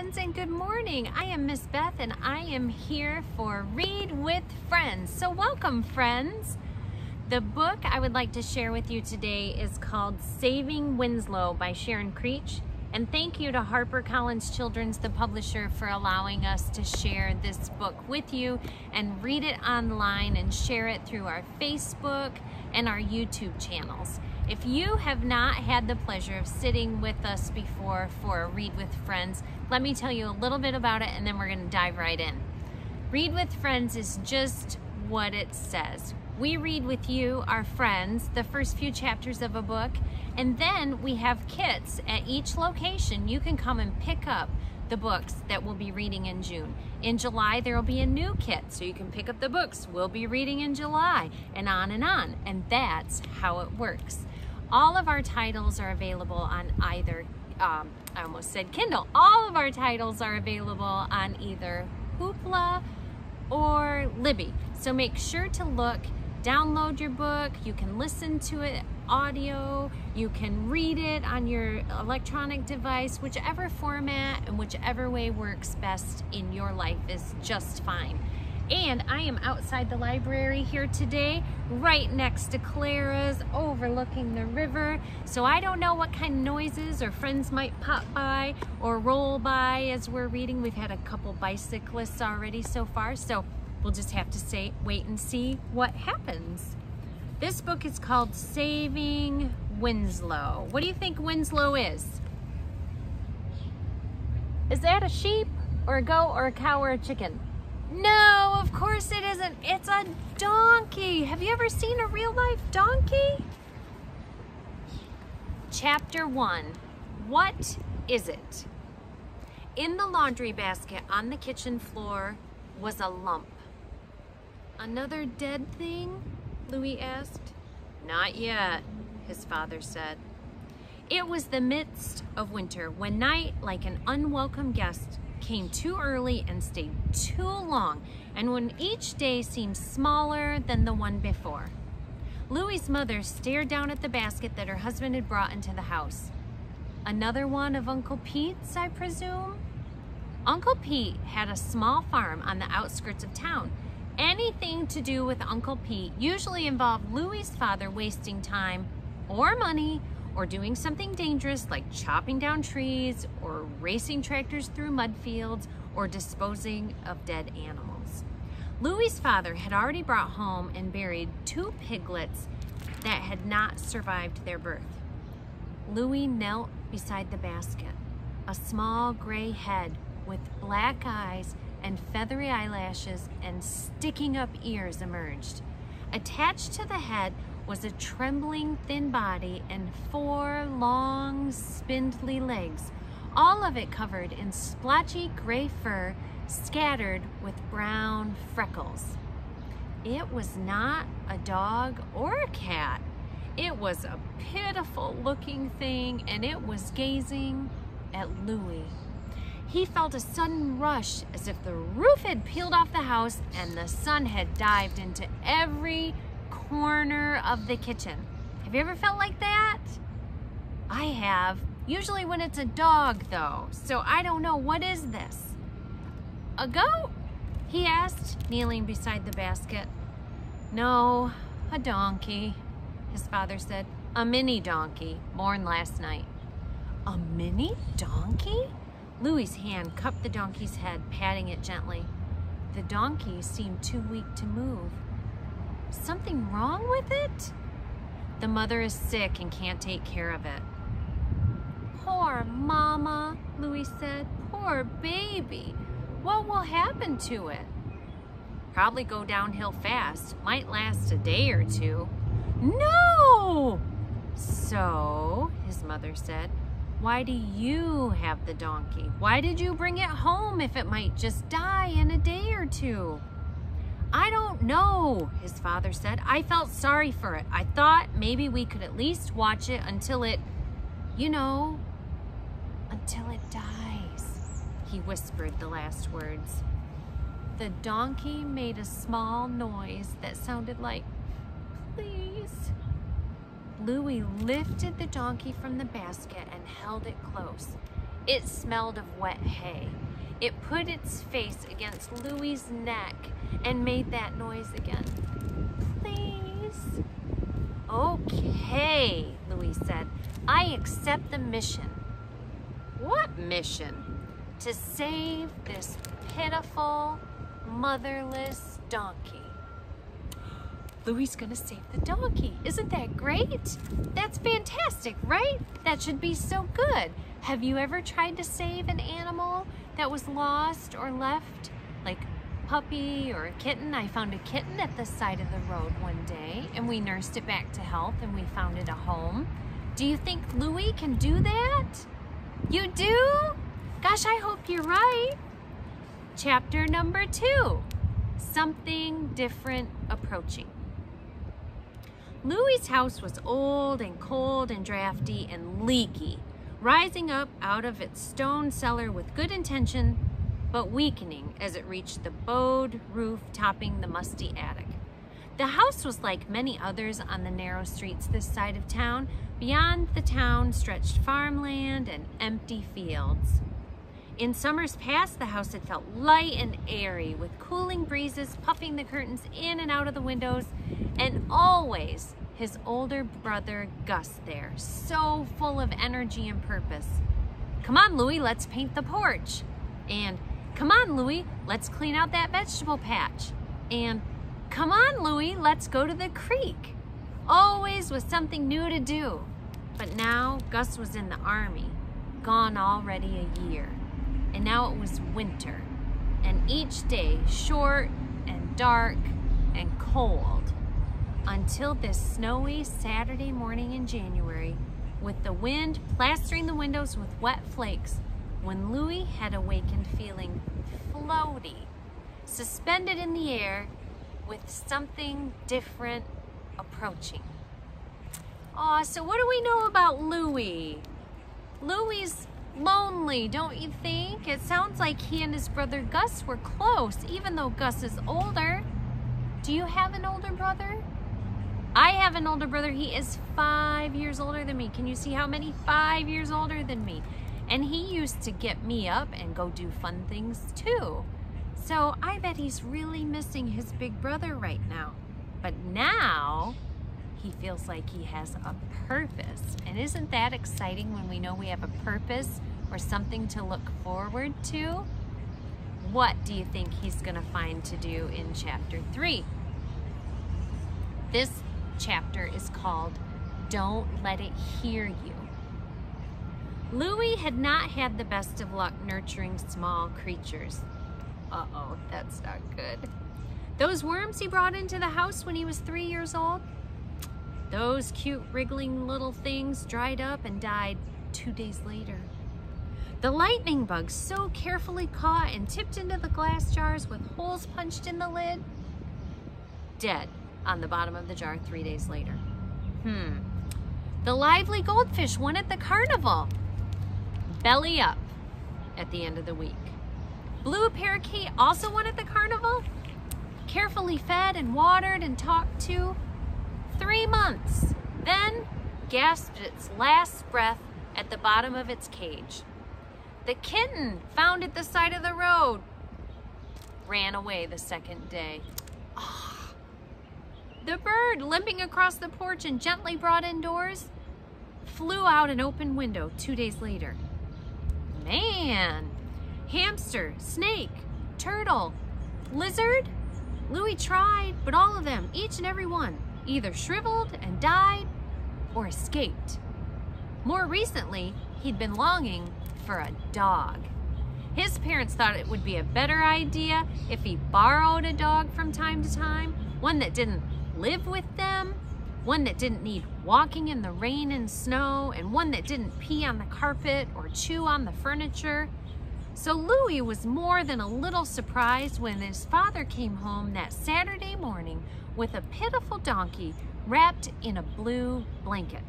friends, and good morning. I am Miss Beth, and I am here for Read with Friends. So, welcome, friends. The book I would like to share with you today is called Saving Winslow by Sharon Creech. And thank you to HarperCollins Children's, the publisher, for allowing us to share this book with you and read it online and share it through our Facebook and our YouTube channels. If you have not had the pleasure of sitting with us before for a Read with Friends, let me tell you a little bit about it and then we're going to dive right in. Read with Friends is just what it says. We read with you, our friends, the first few chapters of a book, and then we have kits at each location. You can come and pick up the books that we'll be reading in June. In July, there will be a new kit, so you can pick up the books we'll be reading in July, and on and on. And that's how it works. All of our titles are available on either, um, I almost said Kindle, all of our titles are available on either Hoopla or Libby. So make sure to look, download your book, you can listen to it audio, you can read it on your electronic device, whichever format and whichever way works best in your life is just fine. And I am outside the library here today, right next to Clara's, overlooking the river. So I don't know what kind of noises or friends might pop by or roll by as we're reading. We've had a couple bicyclists already so far, so we'll just have to say, wait and see what happens. This book is called Saving Winslow. What do you think Winslow is? Is that a sheep or a goat or a cow or a chicken? No, of course it isn't. It's a donkey. Have you ever seen a real life donkey? Chapter 1 What is it? In the laundry basket on the kitchen floor was a lump. Another dead thing? Louie asked. Not yet, his father said. It was the midst of winter when night, like an unwelcome guest, came too early and stayed too long, and when each day seemed smaller than the one before. Louie's mother stared down at the basket that her husband had brought into the house. Another one of Uncle Pete's, I presume? Uncle Pete had a small farm on the outskirts of town. Anything to do with Uncle Pete usually involved Louie's father wasting time or money or doing something dangerous like chopping down trees or racing tractors through mud fields or disposing of dead animals. Louie's father had already brought home and buried two piglets that had not survived their birth. Louie knelt beside the basket. A small gray head with black eyes and feathery eyelashes and sticking up ears emerged. Attached to the head was a trembling thin body and four long spindly legs, all of it covered in splotchy gray fur scattered with brown freckles. It was not a dog or a cat. It was a pitiful looking thing and it was gazing at Louie. He felt a sudden rush as if the roof had peeled off the house and the sun had dived into every corner of the kitchen. Have you ever felt like that? I have. Usually when it's a dog though, so I don't know. What is this? A goat? He asked, kneeling beside the basket. No, a donkey, his father said. A mini donkey, born last night. A mini donkey? Louie's hand cupped the donkey's head, patting it gently. The donkey seemed too weak to move. Something wrong with it? The mother is sick and can't take care of it. Poor mama, Louie said. Poor baby. What will happen to it? Probably go downhill fast. Might last a day or two. No! So, his mother said, why do you have the donkey? Why did you bring it home if it might just die in a day or two? I don't know, his father said. I felt sorry for it. I thought maybe we could at least watch it until it, you know, until it dies. He whispered the last words. The donkey made a small noise that sounded like, please. Louie lifted the donkey from the basket and held it close. It smelled of wet hay. It put its face against Louie's neck and made that noise again. Please. Okay, Louie said. I accept the mission. What mission? To save this pitiful, motherless donkey. Louie's gonna save the donkey. Isn't that great? That's fantastic, right? That should be so good. Have you ever tried to save an animal that was lost or left? Like puppy or a kitten. I found a kitten at the side of the road one day and we nursed it back to health and we found it a home. Do you think Louie can do that? You do? Gosh, I hope you're right. Chapter number two, something different approaching. Louie's house was old and cold and drafty and leaky, rising up out of its stone cellar with good intention, but weakening as it reached the bowed roof topping the musty attic. The house was like many others on the narrow streets this side of town. Beyond the town stretched farmland and empty fields. In summers past, the house had felt light and airy, with cooling breezes puffing the curtains in and out of the windows, and always his older brother Gus there, so full of energy and purpose. Come on, Louie, let's paint the porch. And come on, Louie, let's clean out that vegetable patch. And come on, Louie, let's go to the creek. Always with something new to do. But now Gus was in the army, gone already a year and now it was winter, and each day short and dark and cold until this snowy Saturday morning in January with the wind plastering the windows with wet flakes when Louie had awakened feeling floaty, suspended in the air with something different approaching. Aw, so what do we know about Louie? Louie's lonely, don't you think? It sounds like he and his brother Gus were close, even though Gus is older. Do you have an older brother? I have an older brother. He is five years older than me. Can you see how many? Five years older than me. And he used to get me up and go do fun things too. So I bet he's really missing his big brother right now. But now he feels like he has a purpose. And isn't that exciting when we know we have a purpose or something to look forward to? What do you think he's going to find to do in chapter three? This chapter is called Don't Let It Hear You. Louie had not had the best of luck nurturing small creatures. Uh-oh, that's not good. Those worms he brought into the house when he was three years old, those cute wriggling little things dried up and died two days later. The lightning bugs so carefully caught and tipped into the glass jars with holes punched in the lid, dead on the bottom of the jar three days later. Hmm. The lively goldfish won at the carnival, belly up at the end of the week. Blue parakeet also won at the carnival, carefully fed and watered and talked to, three months, then gasped its last breath at the bottom of its cage. The kitten found at the side of the road ran away the second day. The bird, limping across the porch and gently brought indoors, flew out an open window two days later. Man, hamster, snake, turtle, lizard. Louie tried, but all of them, each and every one, either shriveled and died or escaped. More recently, he'd been longing for a dog. His parents thought it would be a better idea if he borrowed a dog from time to time, one that didn't live with them, one that didn't need walking in the rain and snow, and one that didn't pee on the carpet or chew on the furniture. So Louie was more than a little surprised when his father came home that Saturday morning with a pitiful donkey wrapped in a blue blanket.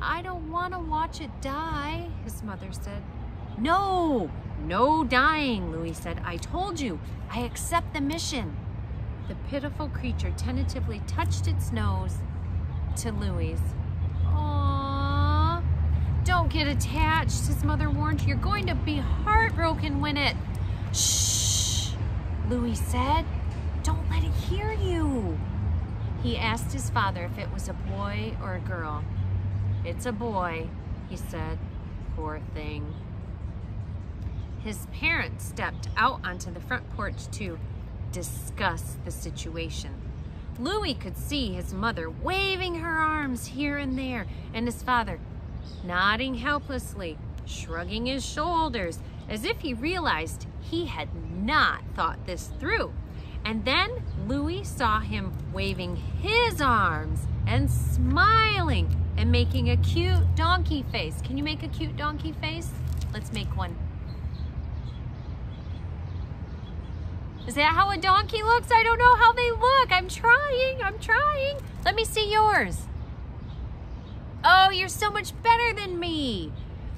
I don't want to watch it die, his mother said. No, no dying, Louie said. I told you, I accept the mission. The pitiful creature tentatively touched its nose to Louie's. Aww, don't get attached, his mother warned. You're going to be heartbroken when it... Shh, Louie said. Don't let it hear you. He asked his father if it was a boy or a girl. It's a boy, he said. Poor thing. His parents stepped out onto the front porch to discuss the situation. Louie could see his mother waving her arms here and there, and his father nodding helplessly, shrugging his shoulders, as if he realized he had not thought this through. And then Louie saw him waving his arms and smiling and making a cute donkey face. Can you make a cute donkey face? Let's make one. Is that how a donkey looks? I don't know how they look. I'm trying, I'm trying. Let me see yours. Oh, you're so much better than me.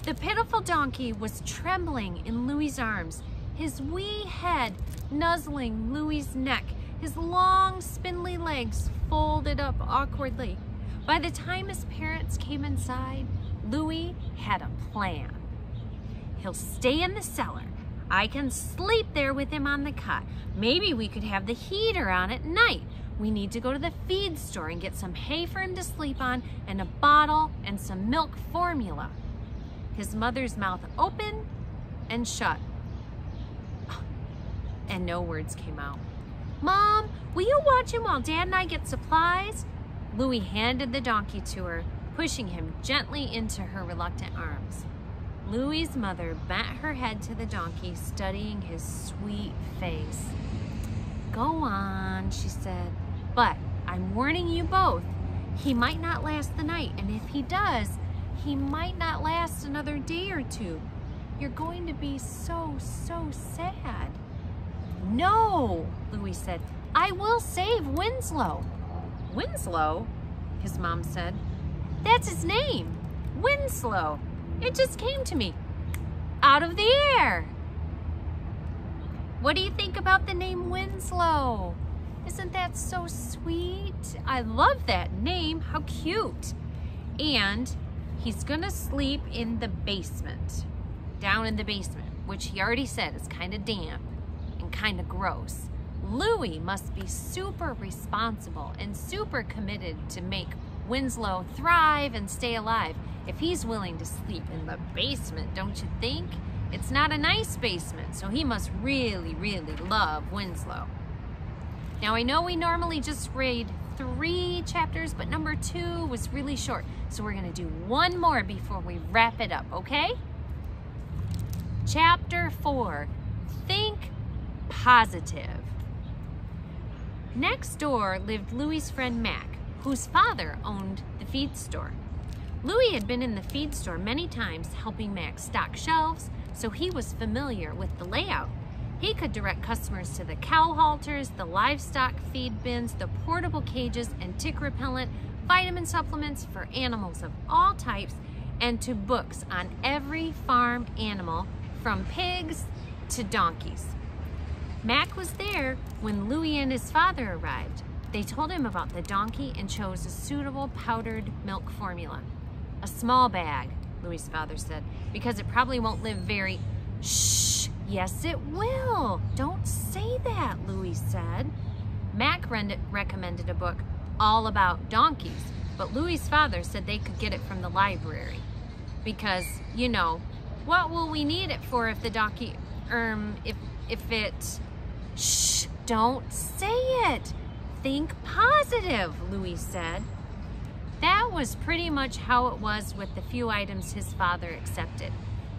The pitiful donkey was trembling in Louie's arms, his wee head nuzzling Louie's neck, his long, spindly legs folded up awkwardly. By the time his parents came inside, Louie had a plan. He'll stay in the cellar. I can sleep there with him on the cot. Maybe we could have the heater on at night. We need to go to the feed store and get some hay for him to sleep on and a bottle and some milk formula. His mother's mouth opened and shut and no words came out. Mom, will you watch him while Dad and I get supplies? Louie handed the donkey to her, pushing him gently into her reluctant arms. Louie's mother bent her head to the donkey, studying his sweet face. Go on, she said, but I'm warning you both. He might not last the night, and if he does, he might not last another day or two. You're going to be so, so sad. No, Louie said. I will save Winslow. Winslow? His mom said. That's his name. Winslow. It just came to me. Out of the air. What do you think about the name Winslow? Isn't that so sweet? I love that name. How cute. And he's gonna sleep in the basement. Down in the basement, which he already said is kind of damp and kind of gross. Louie must be super responsible and super committed to make Winslow thrive and stay alive if he's willing to sleep in the basement, don't you think? It's not a nice basement, so he must really, really love Winslow. Now, I know we normally just read three chapters, but number two was really short. So we're gonna do one more before we wrap it up, okay? Chapter four, think positive. Next door lived Louie's friend Mac, whose father owned the feed store. Louie had been in the feed store many times helping Mac stock shelves, so he was familiar with the layout. He could direct customers to the cow halters, the livestock feed bins, the portable cages and tick repellent, vitamin supplements for animals of all types, and to books on every farm animal from pigs to donkeys. Mac was there when Louie and his father arrived. They told him about the donkey and chose a suitable powdered milk formula. A small bag, Louie's father said, because it probably won't live very... Shh, yes it will. Don't say that, Louie said. Mac recommended a book all about donkeys, but Louie's father said they could get it from the library. Because, you know, what will we need it for if the donkey, um, if, if it Shh, don't say it. Think positive, Louie said. That was pretty much how it was with the few items his father accepted.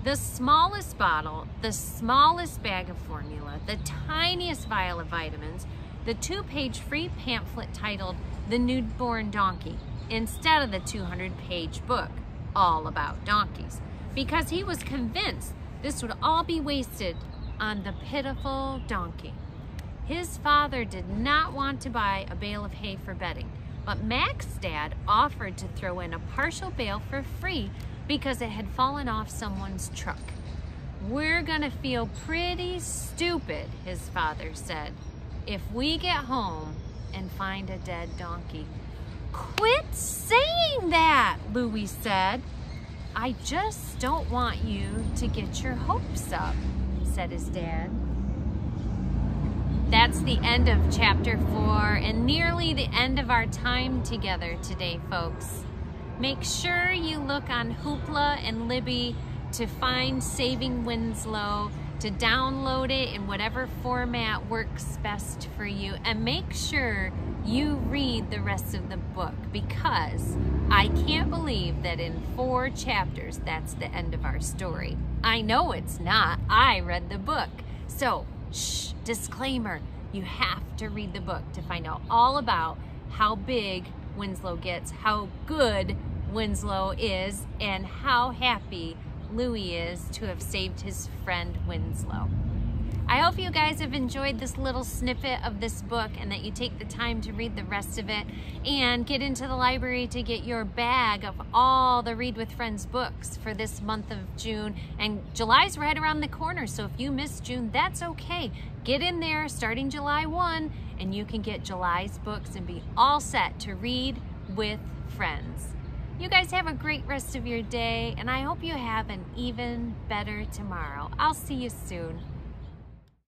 The smallest bottle, the smallest bag of formula, the tiniest vial of vitamins, the two-page free pamphlet titled The Newborn Donkey, instead of the 200-page book all about donkeys, because he was convinced this would all be wasted on the pitiful donkey. His father did not want to buy a bale of hay for bedding, but Mac's dad offered to throw in a partial bale for free because it had fallen off someone's truck. We're gonna feel pretty stupid, his father said, if we get home and find a dead donkey. Quit saying that, Louie said. I just don't want you to get your hopes up, said his dad. That's the end of chapter four and nearly the end of our time together today, folks. Make sure you look on Hoopla and Libby to find Saving Winslow, to download it in whatever format works best for you, and make sure you read the rest of the book because I can't believe that in four chapters that's the end of our story. I know it's not. I read the book. So, shh, disclaimer, you have to read the book to find out all about how big Winslow gets, how good Winslow is, and how happy Louie is to have saved his friend Winslow. I hope you guys have enjoyed this little snippet of this book and that you take the time to read the rest of it and get into the library to get your bag of all the Read with Friends books for this month of June. And July's right around the corner, so if you miss June, that's okay. Get in there starting July 1 and you can get July's books and be all set to read with friends. You guys have a great rest of your day, and I hope you have an even better tomorrow. I'll see you soon.